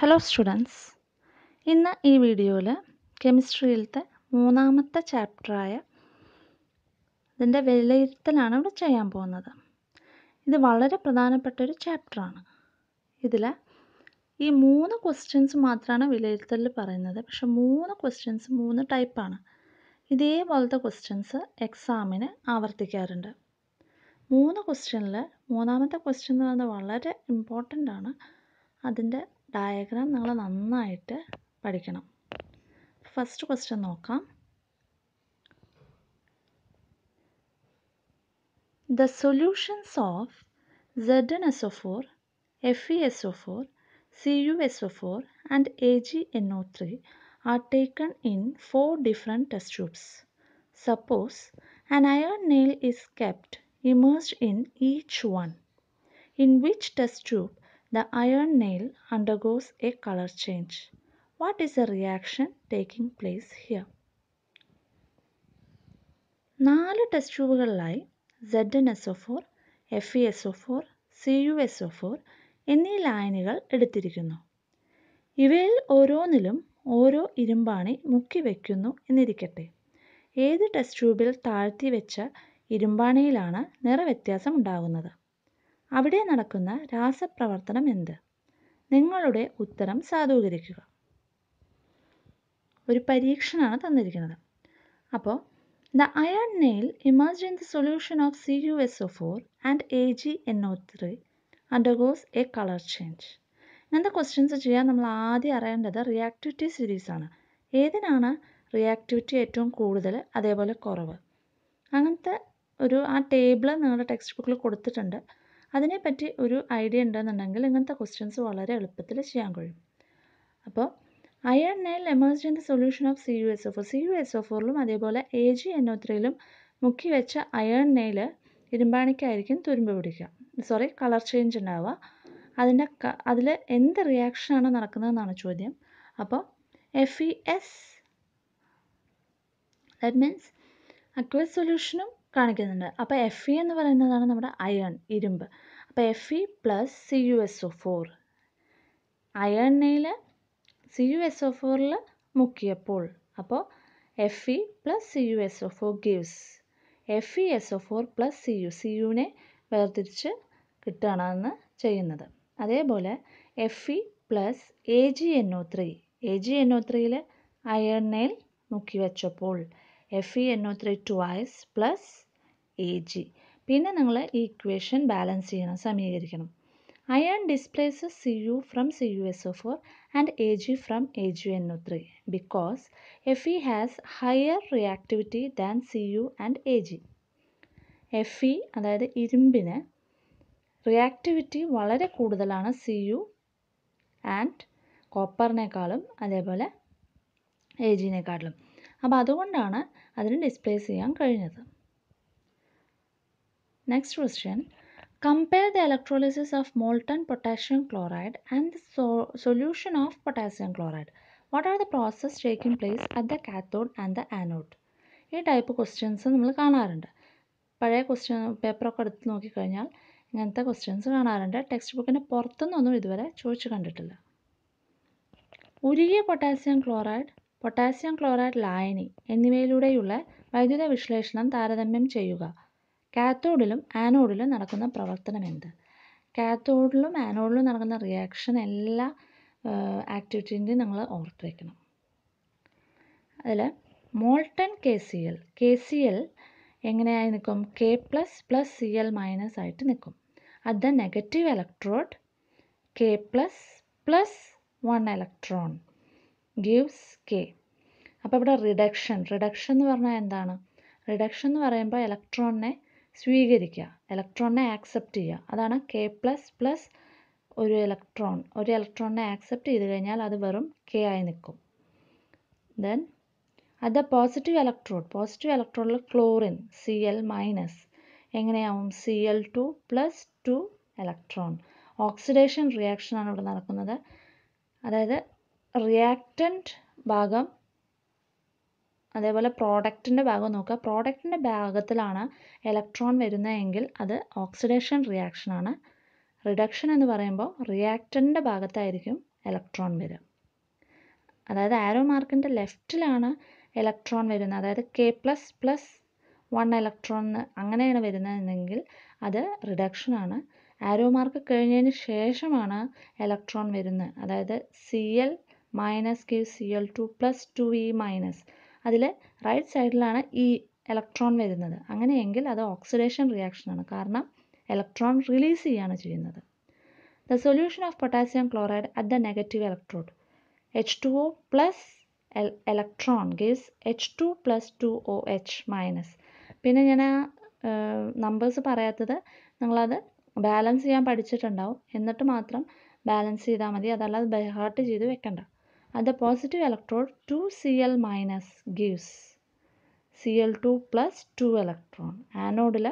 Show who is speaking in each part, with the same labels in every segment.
Speaker 1: Hello students ഇന്ന് ഈ വീഡിയോയിൽ കെമിസ്ട്രിയിലത്തെ മൂന്നാമത്തെ ചാപ്റ്ററായ ഇതിന്റെ വിലയിരുത്തലാണ് ഇവിടെ ചെയ്യാൻ പോകുന്നത്. ഇത് വളരെ പ്രധാനപ്പെട്ട ഒരു ചാപ്റ്ററാണ്. ഇതിൽ ഈ മൂന്ന് ക്വസ്റ്റ്യൻസ് മാത്രമാണ് വിലയിരുത്തലിൽ പറയുന്നത്. പക്ഷെ മൂന്ന് ക്വസ്റ്റ്യൻസ് മൂന്ന് ടൈപ്പാണ് ഇതേപോലത്തെ ക്വസ്റ്റ്യൻസ് എക്സാമിന് ആവർത്തിക്കാറുണ്ട്. മൂന്ന് ക്വസ്റ്റ്യനിൽ മൂന്നാമത്തെ ക്വസ്റ്റ്യൻ എന്ന് പറയുന്നത് വളരെ ഇമ്പോർട്ടന്റ് ആണ്. അതിന്റെ ഡയഗ്രാം നിങ്ങൾ നന്നായിട്ട് പഠിക്കണം. ഫസ്റ്റ് ക്വസ്റ്റ്യൻ നോക്കാം. The solutions of Z N S O four F E S O four C U S O four and A G N O three are taken in four different test tubes suppose an iron nail is kept immersed in each one in which test tube the iron nail undergoes a color change? What is the reaction taking place here? നാല് test ട്യൂബുകളിലായി Z N S O four F E S O four C U S O four എന്നീ ലായനികൾ എടുത്തിരിക്കുന്നു ഇവയിൽ ഓരോന്നിലും ഓരോ ഇരുമ്പാണി മുക്കി വയ്ക്കുന്നു എന്നിരിക്കട്ടെ ഏത് ടെസ്റ്റ് ട്യൂബിൽ താഴ്ത്തി വെച്ച ഇരുമ്പാണിയിലാണ് നിറവ്യത്യാസം ഉണ്ടാകുന്നത് അവിടെ നടക്കുന്ന രാസപ്രവർത്തനം എന്ത്? നിങ്ങളുടെ ഉത്തരം സാധൂകരിക്കുക. ഒരു പരീക്ഷണമാണ് തന്നിരിക്കുന്നത്. അപ്പോൾ the iron nail image in the solution of C U S O four and A G N O three undergoes a colour change. ഇങ്ങനത്തെ ക്വസ്റ്റ്യൻസ് ചെയ്യാൻ നമ്മൾ ആദ്യം അറിയേണ്ടത് റിയാക്ടിവിറ്റി സീരീസ് ആണ്. ഏതിനാണ് റിയാക്ടിവിറ്റി ഏറ്റവും കൂടുതൽ അതേപോലെ കുറവ്? അങ്ങനത്തെ ഒരു ആ ടേബിൾ നിങ്ങളുടെ ടെക്സ്റ്റ് ബുക്കിൽ കൊടുത്തിട്ടുണ്ട്. അതിനെപ്പറ്റി ഒരു ഐഡിയ ഉണ്ടെന്നുണ്ടെങ്കിൽ ഇങ്ങനത്തെ ക്വസ്റ്റ്യൻസ് വളരെ എളുപ്പത്തിൽ ചെയ്യാൻ കഴിയും. അപ്പോൾ iron nail immersed in the solution of C U S O four C U S O ഫോറിലും അതേപോലെ എ ജി എൻ ഒ ത്രീയിലും മുക്കി വെച്ച അയൺ നെയിൽ ഇരുമ്പാണിക്കായിരിക്കും തുരുമ്പ് പിടിക്കുക. സോറി കളർ ചേഞ്ച് ഉണ്ടാവുക. അതിന്റെ അതിൽ എന്ത് റിയാക്ഷനാണ് നടക്കുന്നതെന്നാണ് ചോദ്യം. അപ്പോൾ F E S that means aqueous സൊല്യൂഷനും കാണിക്കുന്നുണ്ട്. അപ്പോൾ എഫ് ഇ എന്ന് പറയുന്നതാണ് നമ്മുടെ അയൺ ഇരുമ്പ്. അപ്പോൾ F E plus C U S O four അയണിൽ C U S O ഫോറിൽ മുക്കിയപ്പോൾ അപ്പോൾ F E plus C U S O four gives F E S O four plus C U C യുവിനെ വേർതിരിച്ച് കിട്ടുകയാണ് ചെയ്യുന്നത്. അതേപോലെ F E plus A G N O three A G N O ത്രീയിൽ അയണിൽ മുക്കി വെച്ചപ്പോൾ F E N O three twice plus A G പിന്നെ നിങ്ങൾ ഈ ഇക്വേഷൻ ബാലൻസ് ചെയ്യണം സമീകരിക്കണം. Iron displaces C U from C U S O four and A G from A G N O three because F E has higher reactivity than C U and A G F E അതായത് ഇരുമ്പിന് reactivity വളരെ കൂടുതലാണ് C U and കോപ്പറിനേക്കാളും അതേപോലെ A ജിനേക്കാളും അപ്പോൾ അതുകൊണ്ടാണ് അതിന് displace ചെയ്യാൻ കഴിഞ്ഞത്. Next question compare the electrolysis of molten potassium chloride and the solution of potassium chloride what are the process taking place at the cathode and the anode ഈ type questions നമ്മൾ കാണാറുണ്ട്. പഴയ question പേപ്പറൊക്കെ എടുത്ത് നോക്കിക്കഴിഞ്ഞാൽ ഇങ്ങനത്തെ ക്വസ്റ്റ്യൻസ് കാണാറുണ്ട്. Text ബുക്കിന്റെ പുറത്തുനിന്നൊന്നും ഇതുവരെ ചോദിച്ചു കണ്ടിട്ടില്ല. ഉരുകിയ പൊട്ടാസ്യം ക്ലോറൈഡ് പൊട്ടാസ്യം ക്ലോറൈഡ് ലായനി എന്നിവയിലൂടെയുള്ള വൈദ്യുത വിശ്ലേഷണം താരതമ്യം ചെയ്യുക. കാത്തോഡിലും ആനോഡിലും നടക്കുന്ന പ്രവർത്തനം എന്ത് കാത്തോഡിലും ആനോഡിലും നടക്കുന്ന റിയാക്ഷൻ എല്ലാ ആക്ടിവിറ്റീന്റെയും നിങ്ങൾ ഓർത്ത് വയ്ക്കണം അതിൽ molten K C L K C L എങ്ങനെയായി നിൽക്കും K plus plus C L minus ആയിട്ട് നിൽക്കും at the negative electrode K plus plus one electron. Gives K. അപ്പോൾ ഇവിടെ റിഡക്ഷൻ റിഡക്ഷൻ എന്ന് പറഞ്ഞാൽ എന്താണ്? റിഡക്ഷൻ എന്ന് പറയുമ്പോൾ ഇലക്ട്രോണിനെ സ്വീകരിക്കുക. ഇലക്ട്രോണിനെ ആക്സെപ്റ്റ് ചെയ്യുക. അതാണ് കെ പ്ലസ് പ്ലസ് ഒരു ഇലക്ട്രോൺ ഒരു ഇലക്ട്രോണിനെ ആക്സെപ്റ്റ് ചെയ്ത് കഴിഞ്ഞാൽ അത് വെറും കെ ആയി നിൽക്കും. Then the positive electrode positive ഇലക്ട്രോഡിൽ chlorine C L minus എങ്ങനെയാവും? C L two plus two electron oxidation റിയാക്ഷനാണ് ഇവിടെ നടക്കുന്നത്. അതായത് റിയാക്റ്റന്റ് ഭാഗം അതേപോലെ പ്രോഡക്റ്റിന്റെ ഭാഗം നോക്കുക. പ്രോഡക്റ്റിന്റെ ഭാഗത്തിലാണ് ഇലക്ട്രോൺ വരുന്നതെങ്കിൽ അത് ഓക്സിഡേഷൻ റിയാക്ഷനാണ് റിഡക്ഷൻ എന്ന് പറയുമ്പോൾ റിയാക്റ്റന്റെ ഭാഗത്തായിരിക്കും ഇലക്ട്രോൺ വരിക. അതായത് ആരോ മാർക്കിന്റെ ലെഫ്റ്റിലാണ് ഇലക്ട്രോൺ വരുന്നത്. അതായത് K plus plus one electron അങ്ങനെയാണ് വരുന്നതെങ്കിൽ അത് റിഡക്ഷനാണ് ആരോ മാർക്ക് കഴിഞ്ഞതിന് ശേഷമാണ് ഇലക്ട്രോൺ വരുന്നത്. അതായത് C L minus give C L two plus two E minus അതിൽ റൈറ്റ് സൈഡിലാണ് ഈ ഇലക്ട്രോൺ വരുന്നത്. അങ്ങനെയെങ്കിൽ അത് ഓക്സിഡേഷൻ റിയാക്ഷനാണ് കാരണം ഇലക്ട്രോൺ റിലീസ് ചെയ്യാണ് ചെയ്യുന്നത്. The solution of potassium chloride at the negative electrode H two O plus electron gives H two plus two O H minus പിന്നെ ഞാൻ ആ നമ്പേഴ്സ് പറയാത്തത് നിങ്ങളത് ബാലൻസ് ചെയ്യാൻ പഠിച്ചിട്ടുണ്ടാവും. എന്നിട്ട് മാത്രം ബാലൻസ് ചെയ്താൽ മതി. അതല്ലാതെ ബൈഹാർട്ട് ചെയ്ത് വെക്കണ്ട. At the positive electrode 2Cl minus gives Cl2 plus two electron ആനോഡിൽ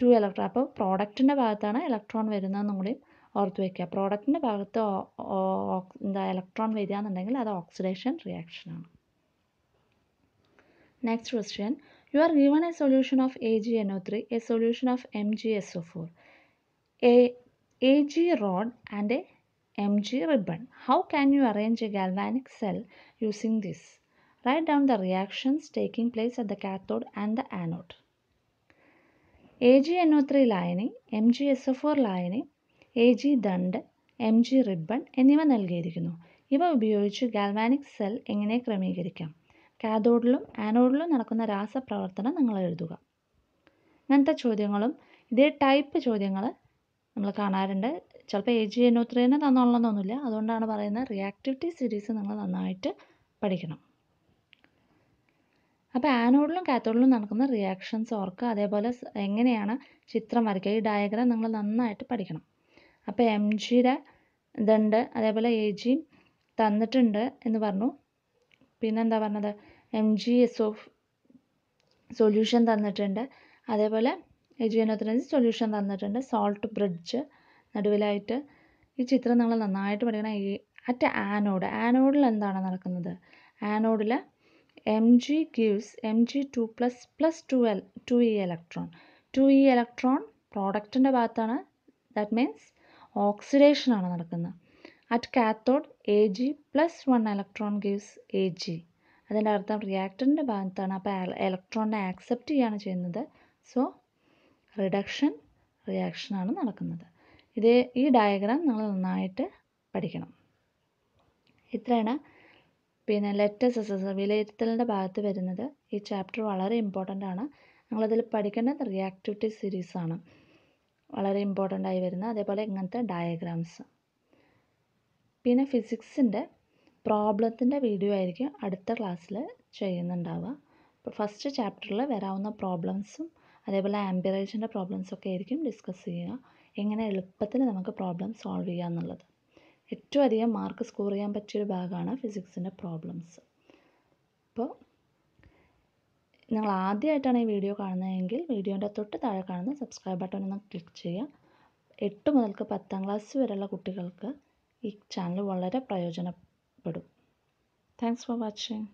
Speaker 1: two electron അപ്പോൾ പ്രോഡക്റ്റിന്റെ ഭാഗത്താണ് ഇലക്ട്രോൺ വരുന്നതെന്നും കൂടി ഓർത്ത് വയ്ക്കുക പ്രോഡക്റ്റിന്റെ ഭാഗത്ത് എന്താ ഇലക്ട്രോൺ വരിക എന്നുണ്ടെങ്കിൽ അത് oxidation റിയാക്ഷനാണ് next question you are given a solution of A G N O three a solution of M G S O four A G rod and a mg ribbon. How can you arrange a galvanic cell using this? Write down the reactions taking place at the cathode and the anode. AgNO3 ലായനി M G S O four ലായനി A G ദണ്ട് M G ribbon എന്നിവ നൽകിയിരിക്കുന്നു ഇവ ഉപയോഗിച്ച് galvanic cell എങ്ങനെ ക്രമീകരിക്കാം കാഥോഡിലും ആനോഡിലും നടക്കുന്ന രാസപ്രവർത്തനം നിങ്ങൾ എഴുതുക അങ്ങനത്തെ ചോദ്യങ്ങളും ഇതേ ടൈപ്പ് ചോദ്യങ്ങൾ നമ്മൾ കാണാറുണ്ട് ചിലപ്പോൾ എ ജി ത്രീ തന്നെ തന്നോളണമെന്നൊന്നുമില്ല അതുകൊണ്ടാണ് പറയുന്നത് റിയാക്ടിവിറ്റി സീരീസ് നിങ്ങൾ നന്നായിട്ട് പഠിക്കണം. അപ്പോൾ ആനോഡിലും കാത്തോഡിലും നടക്കുന്ന റിയാക്ഷൻസ് ഓർക്കുക. അതേപോലെ എങ്ങനെയാണ് ചിത്രം വരയ്ക്കുക. ഈ ഡയഗ്രാം നിങ്ങൾ നന്നായിട്ട് പഠിക്കണം. അപ്പോൾ എം ജിയുടെ ഇതുണ്ട്. അതേപോലെ എ ജി തന്നിട്ടുണ്ട് എന്ന് പറഞ്ഞു. പിന്നെന്താ പറഞ്ഞത്? M G S of solution തന്നിട്ടുണ്ട്. അതേപോലെ എ ജി എൻ സൊല്യൂഷൻ തന്നിട്ടുണ്ട്. സോൾട്ട് ബ്രിഡ്ജ് നടുവിലായിട്ട് ഈ ചിത്രം നമ്മൾ നന്നായിട്ട് പഠിക്കണം ഈ അറ്റ് ആനോഡ്. ആനോഡിൽ എന്താണ് നടക്കുന്നത്? ആനോഡിൽ M G gives M G two plus plus two L two E electron two E electron പ്രോഡക്റ്റിന്റെ ഭാഗത്താണ്. ദാറ്റ് മീൻസ് ഓക്സിഡേഷനാണ് നടക്കുന്നത്. At cathode A G plus one electron gives A G അതിന്റെ അർത്ഥം റിയാക്ടറിന്റെ ഭാഗത്താണ്. അപ്പോൾ ഇലക്ട്രോണിനെ ആക്സെപ്റ്റ് ചെയ്യുകയാണ് ചെയ്യുന്നത്. സോ റിഡക്ഷൻ റിയാക്ഷനാണ് നടക്കുന്നത്. ഇത് ഈ ഡയഗ്രാം നിങ്ങൾ നന്നായിട്ട് പഠിക്കണം. ഇത്രയാണ്. പിന്നെ ലെറ്റസ് എസ് വിലയിരുത്തലിന്റെ ഭാഗത്ത് വരുന്നത് ഈ ചാപ്റ്റർ വളരെ ഇമ്പോർട്ടന്റ് ആണ്. നിങ്ങളതിൽ പഠിക്കേണ്ടത് റിയാക്ടിവിറ്റി സീരീസ് ആണ്. വളരെ ഇമ്പോർട്ടന്റ് ആയി വരുന്നത് അതേപോലെ ഇങ്ങനത്തെ ഡയഗ്രാംസ് പിന്നെ ഫിസിക്സിന്റെ പ്രോബ്ലത്തിന്റെ വീഡിയോ ആയിരിക്കും അടുത്ത ക്ലാസ്സിൽ ചെയ്യുന്നുണ്ടാവുക. അപ്പോൾ ഫസ്റ്റ് ചാപ്റ്ററിൽ വരാവുന്ന പ്രോബ്ലംസും അതേപോലെ ആംബിറേജിന്റെ പ്രോബ്ലംസൊക്കെ ആയിരിക്കും ഡിസ്കസ് ചെയ്യുക. എങ്ങനെ എളുപ്പത്തിൽ നമുക്ക് പ്രോബ്ലം സോൾവ് ചെയ്യുക എന്നുള്ളത് ഏറ്റവും അധികം മാർക്ക് സ്കോർ ചെയ്യാൻ പറ്റിയൊരു ഭാഗമാണ് ഫിസിക്സിന്റെ പ്രോബ്ലംസ് അപ്പോൾ നിങ്ങൾ ആദ്യമായിട്ടാണ് ഈ വീഡിയോ കാണുന്നതെങ്കിൽ വീഡിയോന്റെ തൊട്ട് താഴെ കാണുന്ന സബ്സ്ക്രൈബ് ബട്ടൺ ഒന്ന് ക്ലിക്ക് ചെയ്യുക. എട്ട് മുതൽക്ക് പത്താം ക്ലാസ് വരെയുള്ള കുട്ടികൾക്ക് ഈ ചാനൽ വളരെ പ്രയോജനപ്പെടും. Thanks for watching